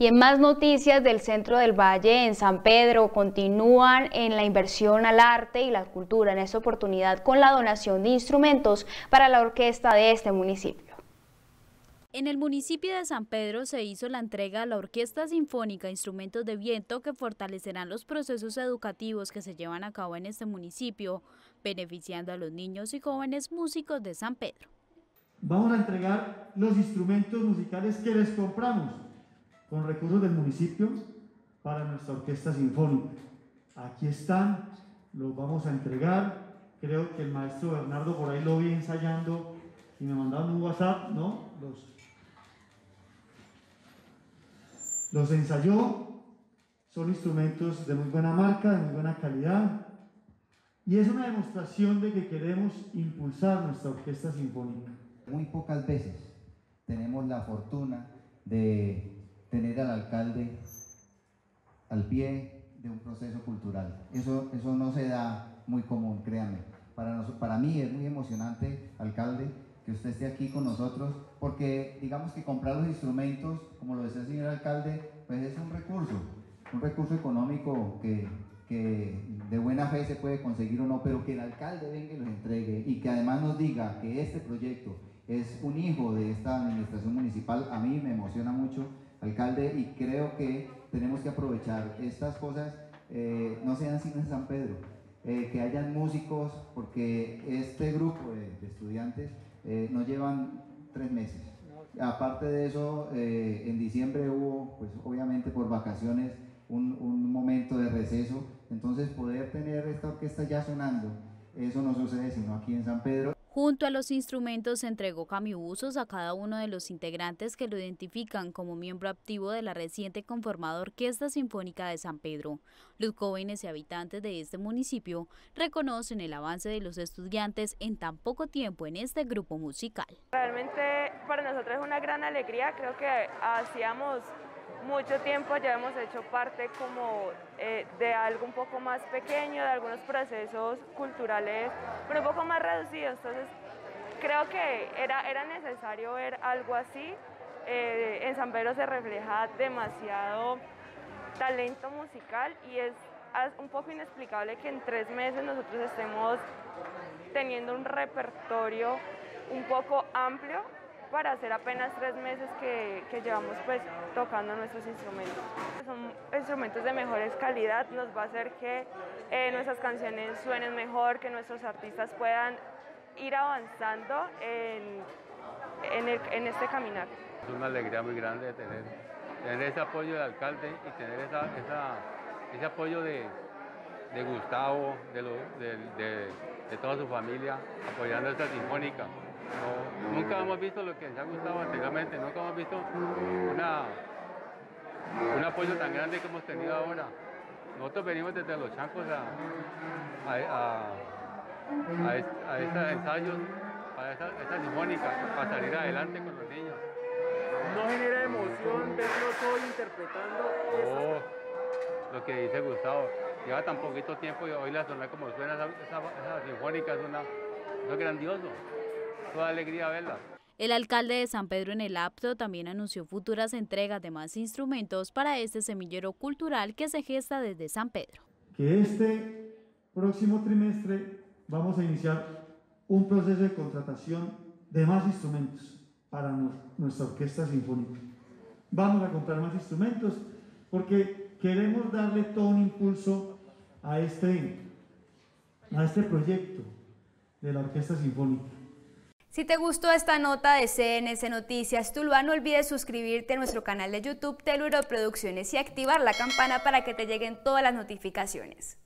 Y en más noticias del centro del Valle, en San Pedro, continúan en la inversión al arte y la cultura en esta oportunidad con la donación de instrumentos para la orquesta de este municipio. En el municipio de San Pedro se hizo la entrega a la Orquesta Sinfónica Instrumentos de Viento que fortalecerán los procesos educativos que se llevan a cabo en este municipio, beneficiando a los niños y jóvenes músicos de San Pedro. Vamos a entregar los instrumentos musicales que les compramos con recursos del municipio para nuestra orquesta sinfónica. Aquí están, los vamos a entregar. Creo que el maestro Bernardo por ahí lo vi ensayando y me mandaron un WhatsApp, ¿no? Los, los ensayó. Son instrumentos de muy buena marca, de muy buena calidad. Y es una demostración de que queremos impulsar nuestra orquesta sinfónica. Muy pocas veces tenemos la fortuna de tener al alcalde al pie de un proceso cultural. Eso, eso no se da muy común, créanme. Para, para mí es muy emocionante, alcalde, que usted esté aquí con nosotros, porque digamos que comprar los instrumentos, como lo decía el señor alcalde, pues es un recurso, un recurso económico que, que de buena fe se puede conseguir o no, pero que el alcalde venga y los entregue y que además nos diga que este proyecto es un hijo de esta administración municipal, a mí me emociona mucho alcalde, y creo que tenemos que aprovechar estas cosas, eh, no sean sino en San Pedro, eh, que hayan músicos, porque este grupo de, estudiantes eh, nos llevan tres meses. Aparte de eso, en diciembre hubo, pues obviamente por vacaciones, un, un momento de receso, entonces poder tener esta orquesta ya sonando, eso no sucede sino aquí en San Pedro. Junto a los instrumentos se entregó camibusos a cada uno de los integrantes que lo identifican como miembro activo de la reciente conformada Orquesta Sinfónica de San Pedro. Los jóvenes y habitantes de este municipio reconocen el avance de los estudiantes en tan poco tiempo en este grupo musical. Realmente para nosotros es una gran alegría, creo que hacíamos mucho tiempo ya hemos hecho parte como eh, de algo un poco más pequeño, de algunos procesos culturales, pero un poco más reducidos. Entonces, creo que era, era necesario ver algo así. Eh, en San Pedro se refleja demasiado talento musical y es un poco inexplicable que en tres meses nosotros estemos teniendo un repertorio un poco amplio para hacer apenas tres meses que, llevamos pues tocando nuestros instrumentos. Son instrumentos de mejores calidad, nos va a hacer que eh, nuestras canciones suenen mejor, que nuestros artistas puedan ir avanzando en, en, este caminar. Es una alegría muy grande tener, ese apoyo del alcalde y tener ese apoyo de, Gustavo, de, de, de toda su familia, apoyando esta sinfónica nunca hemos visto lo que nos ha gustado anteriormente, nunca hemos visto una, un apoyo tan grande que hemos tenido ahora. Nosotros venimos desde los chancos a, a, estos ensayos, a esta, esta sinfónica, para salir adelante con los niños. ¿No genera emoción verlos hoy interpretando? Oh, lo que dice Gustavo, lleva tan poquito tiempo y hoy la zona como suena esa, esa, sinfónica es, una, es grandioso toda alegría verla. El alcalde de San Pedro en el Apto también anunció futuras entregas de más instrumentos para este semillero cultural que se gesta desde San Pedro. Que este próximo trimestre vamos a iniciar un proceso de contratación de más instrumentos para nuestra orquesta sinfónica. Vamos a comprar más instrumentos porque queremos darle todo un impulso a este, a este proyecto de la orquesta sinfónica. Si te gustó esta nota de CNS Noticias Tuluá, no olvides suscribirte a nuestro canal de YouTube Teluro Producciones y activar la campana para que te lleguen todas las notificaciones.